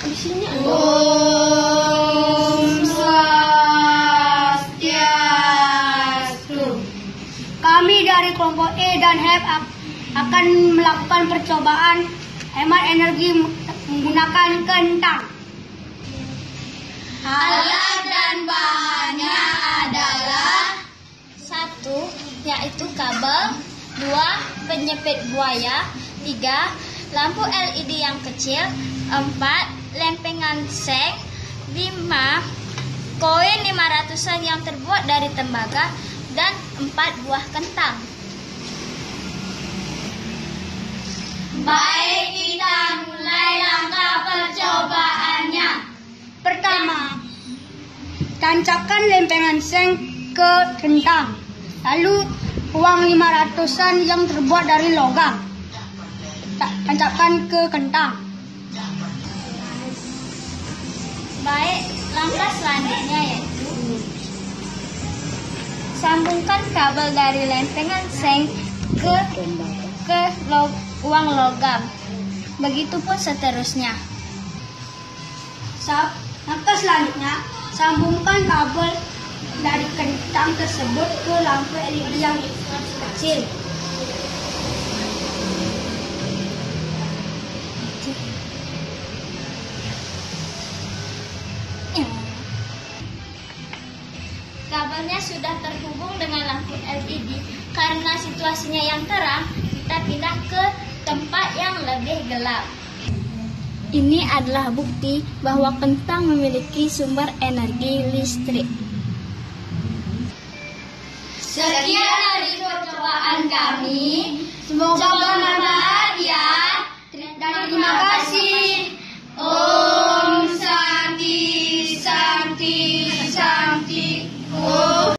Om Swastiastu. Kami dari kelompok E dan HEP ak- akan melakukan percobaan hemat energi menggunakan kentang. Alat dan bahannya adalah Satu, yaitu kabel. Dua, penyepit buaya. Tiga, lampu LED yang kecil. Empat, lempengan seng. Lima, koin 500-an yang terbuat dari tembaga. Dan empat buah kentang. Baik kita mulai langkah percobaannya. Pertama, tancapkan lempengan seng ke kentang. Lalu uang 500-an yang terbuat dari logam. Ta- Tancapkan ke kentang. Baik, langkah selanjutnya yaitu sambungkan kabel dari lempengan seng ke ke log, uang logam. Begitupun seterusnya. Sa- Langkah selanjutnya, sambungkan kabel dari kentang tersebut ke lampu LED yang kecil. Kabelnya sudah terhubung dengan lampu LED. Karena situasinya yang terang, kita pindah ke tempat yang lebih gelap. Ini adalah bukti bahwa kentang memiliki sumber energi listrik. Sekian dari percobaan kami. Semoga bermanfaat ya. Terima kasih.